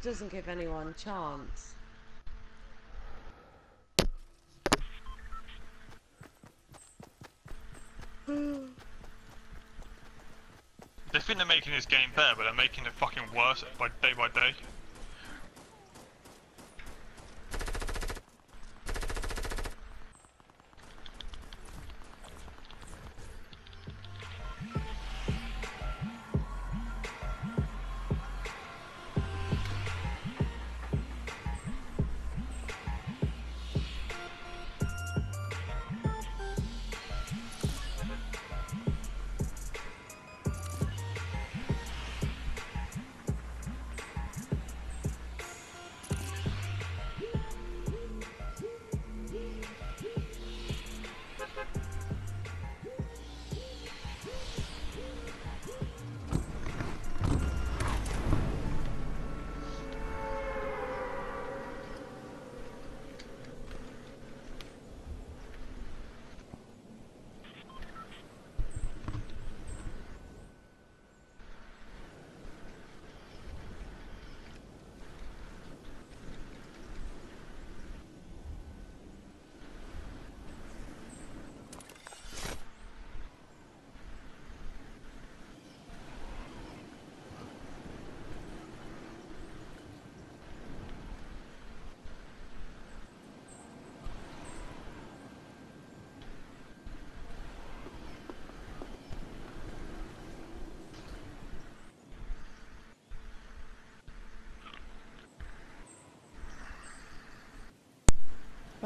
It doesn't give anyone a chance. They think they're making this game better, but they're making it fucking worse by day by day.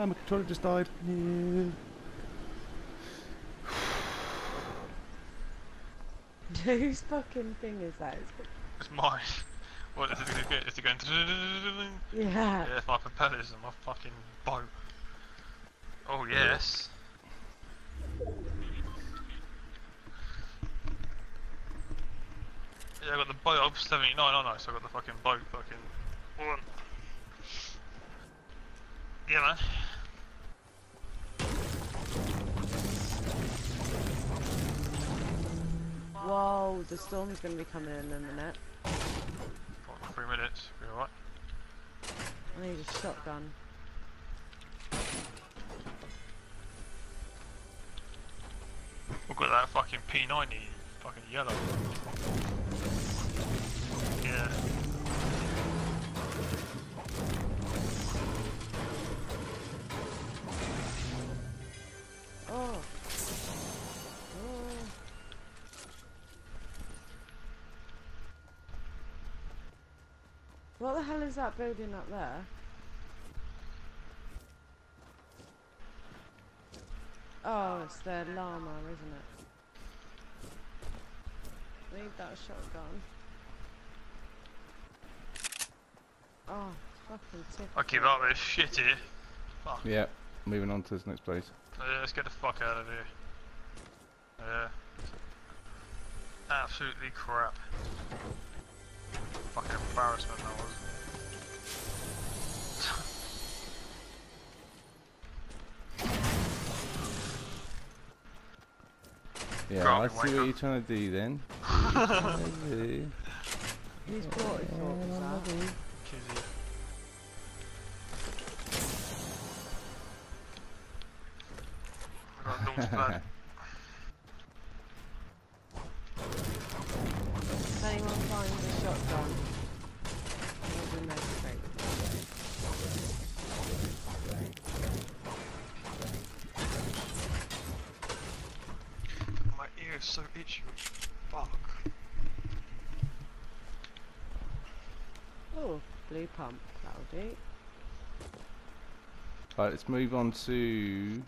Ah, my controller just died. Yeah. Whose fucking thing is that? It's It's mine. What is it going? Is it going? Yeah. Yeah, it's my propellers and my fucking boat. Oh yes. Yeah, I got the boat. I'm 79, aren't I? So I got the fucking boat. Fucking. One. Yeah, man. Whoa, the storm's gonna be coming in in a minute. What, three minutes. Be alright. I need a shotgun. We've got that fucking P90. Fucking yellow. Yeah. The hell is that building up there? Oh, it's the llama, isn't it? Need that shotgun. Oh, fucking tip. I keep up this shit here. Fuck. Yeah, moving on to this next place. Oh, yeah, let's get the fuck out of here. Yeah. Absolutely crap. Fucking embarrassment that was. Yeah, Drop I see what wanker. you're trying to do then. Maybe. Who's brought it for? Was that? Kizzy. I got launch pad. If anyone finds a shotgun, I'll be no straight. My ear is so itchy. Fuck. Oh, blue pump. That'll do. Right, let's move on to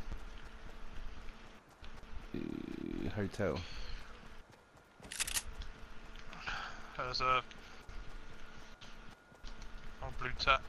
the hotel. There's a oh blue tap.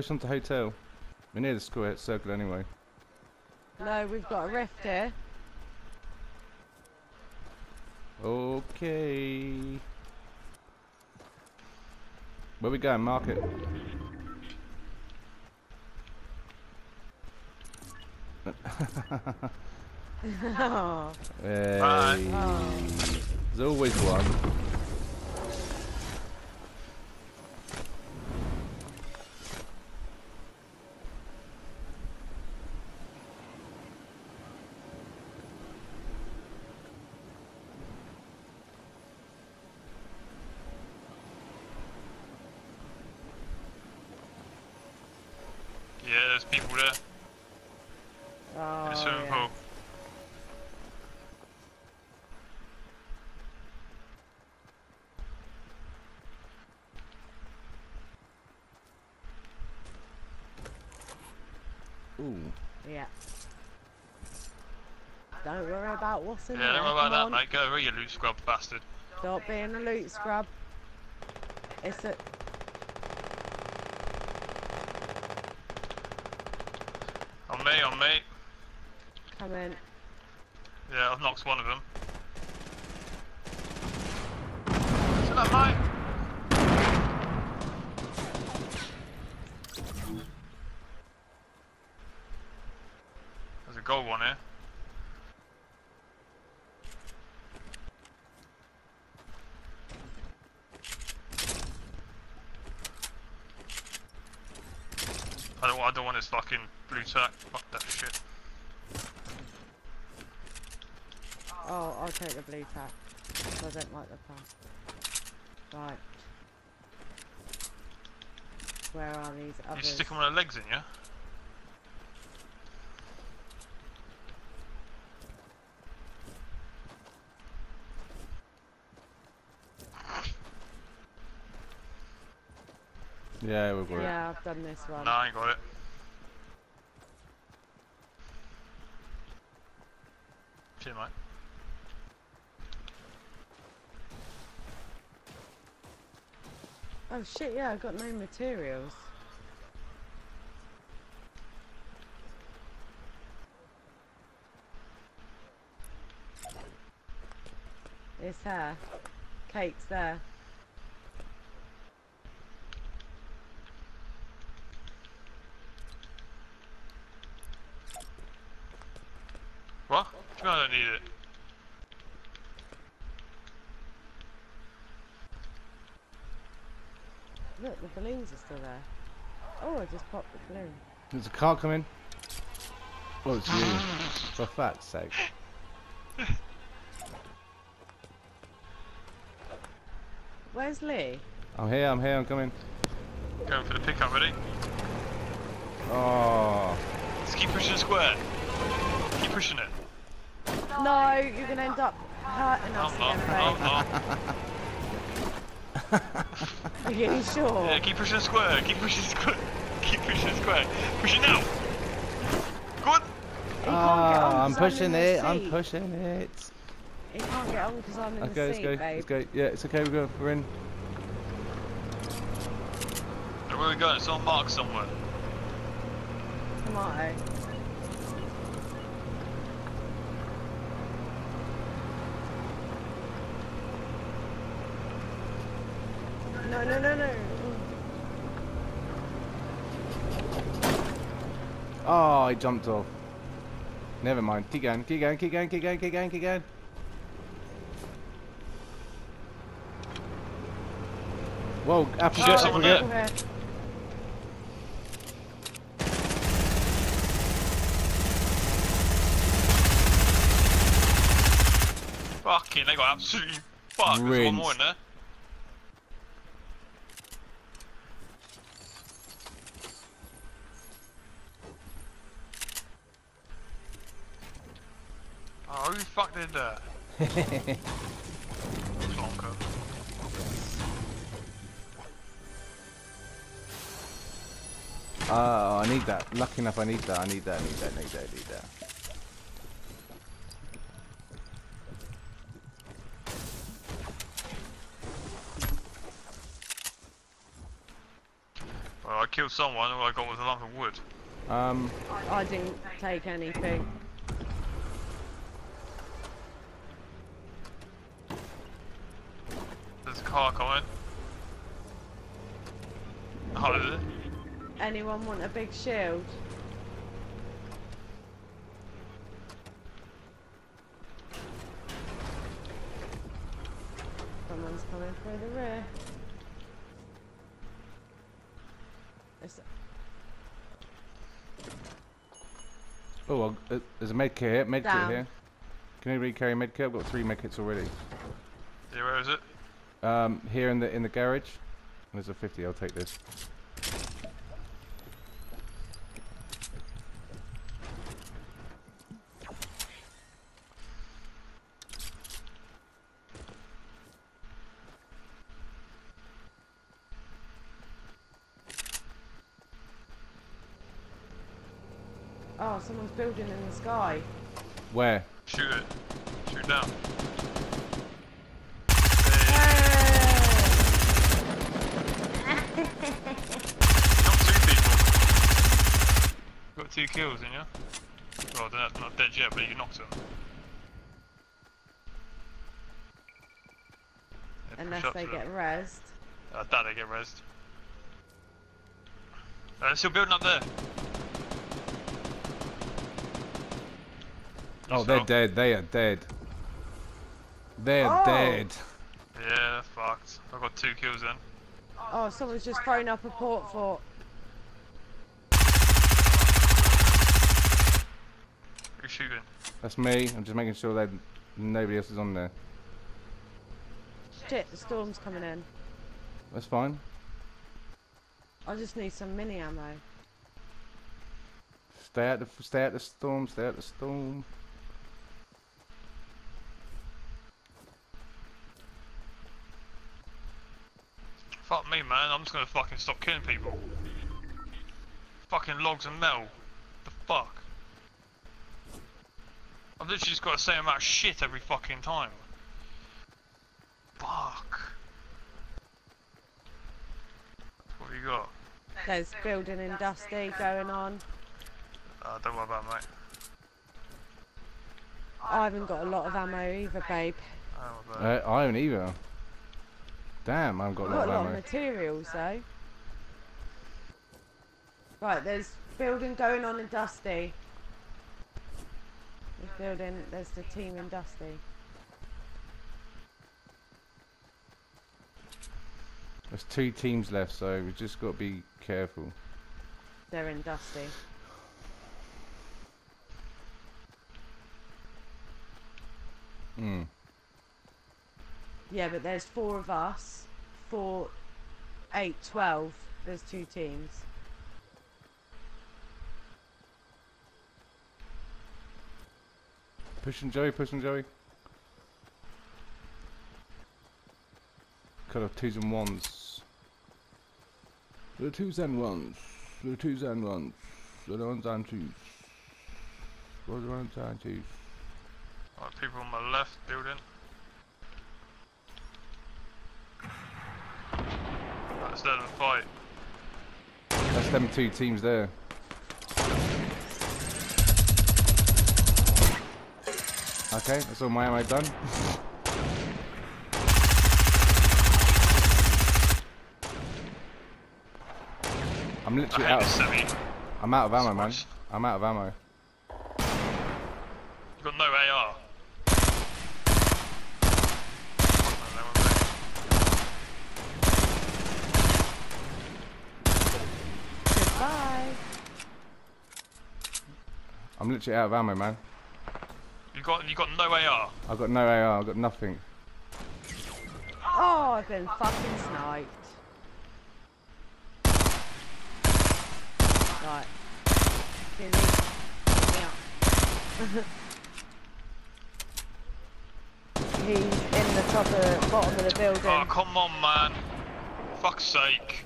Push onto hotel. We're near the square circle anyway. No, we've got a rift here. Okay. Where we going? Market. oh, Hey. There's always one. Yeah, there's people there. Oh, in the swimming yeah. pool. Ooh. Yeah. Don't worry about what's in Yeah, there. don't worry about come that, on. mate. Go over, you loot scrub bastard. Stop being a loot scrub. It's a. On me, on me. Come in. Yeah, I've knocked one of them. Is that mate? There's a gold one here. I don't, I don't want this fucking blue tack. Fuck that shit. Oh, I'll take the blue tack. 'cause I don't like the path. Right. Where are these You others? stick them on their legs in, yeah? Yeah, we've got it. Yeah, I've done this one. No, I ain't got it. Shit, mate. Oh shit, yeah, I've got no materials. It's her. Kate's there. What? Do you mean I don't need it? Look, the balloons are still there. Oh, I just popped the balloon. There's a car coming. Oh, it's you. For fuck's sake. Where's Lee? I'm here, I'm here, I'm coming. Going for the pickup, ready? Oh. Just keep pushing the square. Keep pushing it. No, you're gonna end up hurting us I'm not. again, I'm mate. not. Are you sure? Yeah, keep pushing square. Keep pushing square. Keep pushing square. Push it now. Go on. He can't get on Ah, I'm 'cause pushing it, I'm pushing it. He can't get on because I'm in Okay, the let's seat, go, babe. let's go. Yeah, it's okay, we go, we're in. Where are we going? It's on mark somewhere. Tomato. No, no, no, no. Oh, I jumped off. Never mind. Keep going, keep going, keep going, keep going, keep going, keep going. Whoa, apple Oh, get, someone apple there. Fucking, they got absolutely fucked. There's one more in there. Who fucked in there? Plonker. Oh, I need that. Lucky enough, I need that. I need that. I need that. I need that. I need that. Well, I killed someone, all I got was a lump of wood. Um, I didn't take anything. There's a car coming. Anyone want a big shield? Someone's coming through the rear. Oh, well, uh, there's a med kit here. Med kit Down. here. Can anybody carry a med kit? I've got three med kits already. Yeah, where is it? Um, here in the in the garage. There's a 50. I'll take this. oh, someone's building in the sky. Where? Shoot it. Shoot down. Not two people. Got two kills in you. Well, they're not, not dead yet, but you knocked them. Yeah, Unless up they to get them. rezzed. I doubt they get rezzed. Uh, they're still building up there. Oh, That's they're dead. They are dead. They're Oh. dead. Yeah, they're fucked. I got two kills then. Oh, someone's just thrown up a port fort. Who's shooting? That's me. I'm just making sure that nobody else is on there. Shit, the storm's coming in. That's fine. I just need some mini ammo. Stay out the stay out the storm. Stay out the storm. Fuck me, man. I'm just gonna fucking stop killing people. Fucking logs and metal. The fuck? I've literally just got the same amount of shit every fucking time. Fuck. What have you got? There's building in Dusty going on. Uh, don't worry about it, mate. I haven't got a lot of ammo either, babe. I don't worry about it. Uh, I haven't either. Damn, I haven't got I've a got lot a lot of of ammo. materials though. Right, there's building going on in Dusty. Building, there's the team in Dusty. There's two teams left, so we just got to be careful. They're in Dusty. Hmm. Yeah, but there's four of us. Four, eight, twelve. There's two teams. Pushing Joey, pushing Joey. Cut off twos and ones. The twos and ones. The twos and ones. The ones and twos. The ones and twos. Right, people on my left building. That's let them fight. That's them two teams there. Okay, that's all my ammo done. I'm literally out. Of, semi. I'm out of ammo, man. I'm out of ammo. You've got no AR. Goodbye. I'm literally out of ammo, man. You got you got no AR. I've got no AR. I've got nothing. Oh, I've been fucking sniped. Right. Give me, give me up. He's in the top of, bottom of the building. Oh come on, man! Fuck's sake!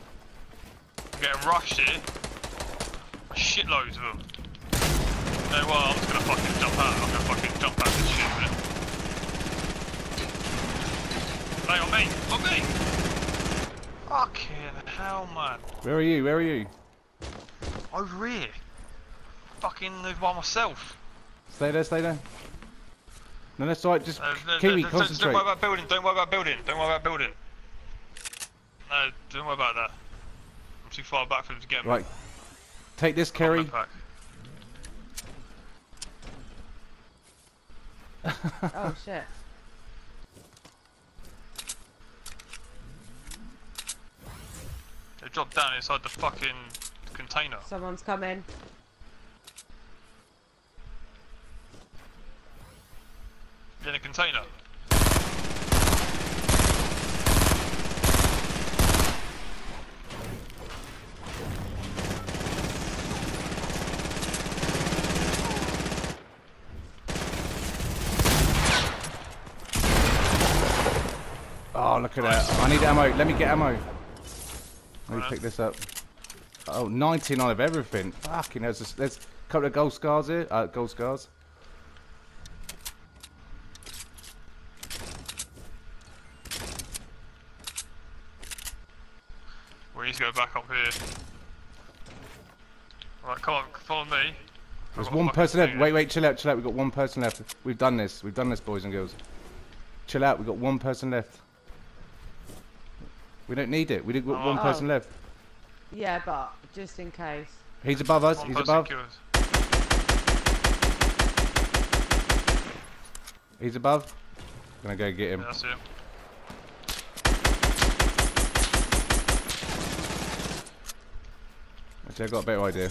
I'm getting rushed here. Shitloads of them. Know what? I'm just gonna fucking jump out. I'm gonna fucking jump out this shit, man. Hey, on me! On me! Fucking hell, man. Where are you? Where are you? Over here. Fucking live by myself. Stay there, stay there. No, that's alright, just Uh, no, Kiwi, no, concentrate. don't worry about building. Don't worry about building. Don't worry about building. No, don't worry about that. I'm too far back for him to get me. Right. Take this, Kerry. get back. Oh shit. They dropped down inside the fucking container. Someone's coming. In a container. Oh, look at that. I need ammo. Let me get ammo. Let me Alright. pick this up. Oh, 99 of everything. Fucking hell. There's, there's a couple of gold scars here. Uh, gold scars. We need to go back up here. Right, come on, follow me. There's a one person left. Wait, wait, chill out, chill out. We've got one person left. We've done this. We've done this, boys and girls. Chill out. We've got one person left. We don't need it. We did got one Oh. person left. Yeah, but just in case. He's above us. One He's above. kills. He's above. Gonna go get him. Yeah, that's it. Actually, I've got a better idea.